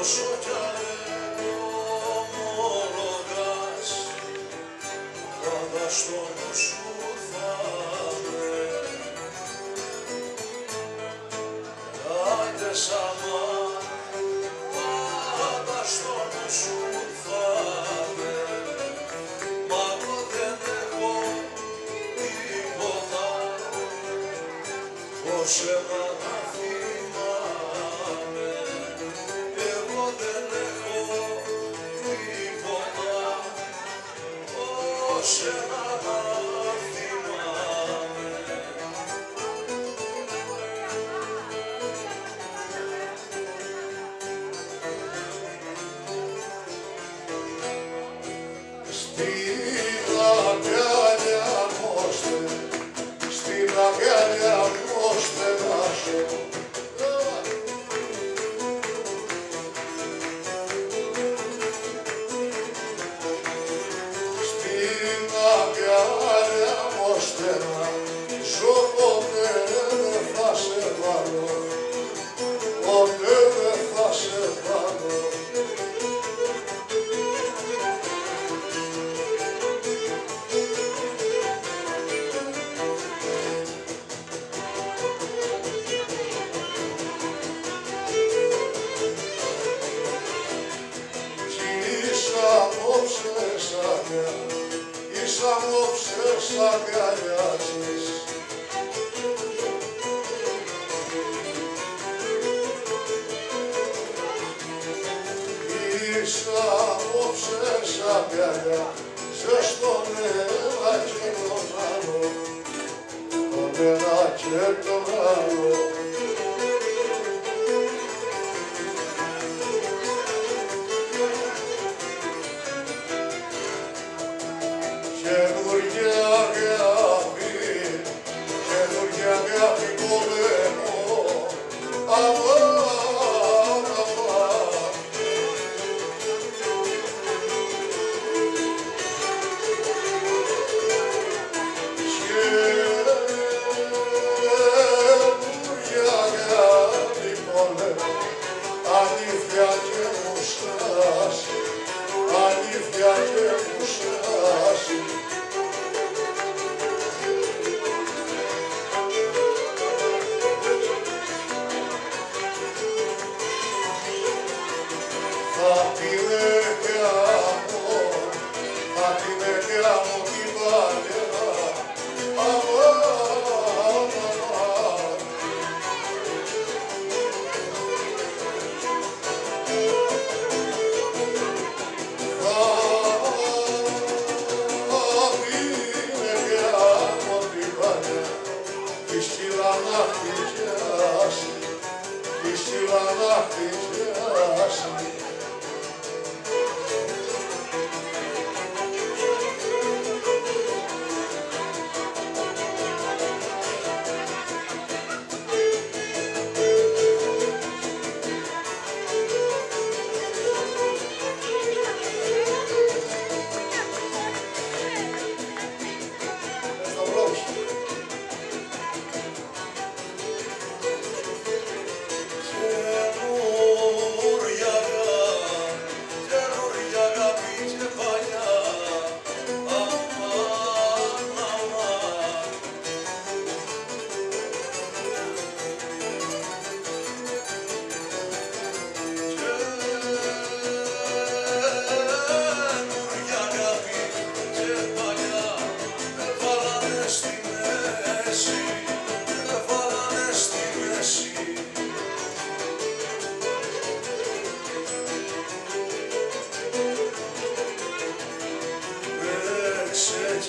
όσο Certo, bravo.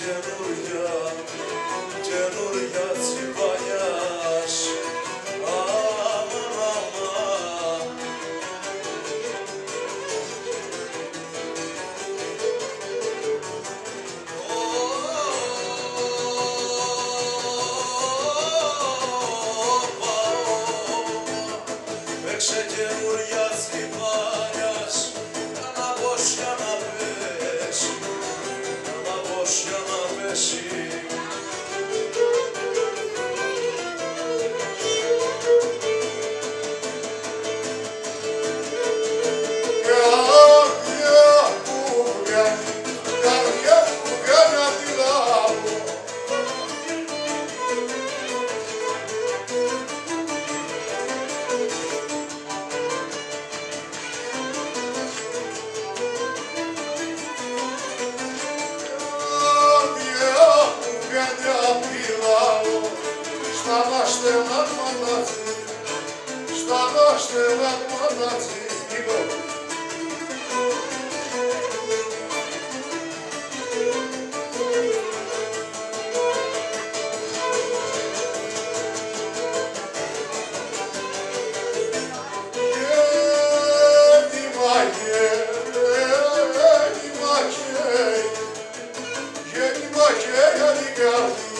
Yeah. chama Messi Savaştılar mandatı Savaştılar mandatı İbo Yeah.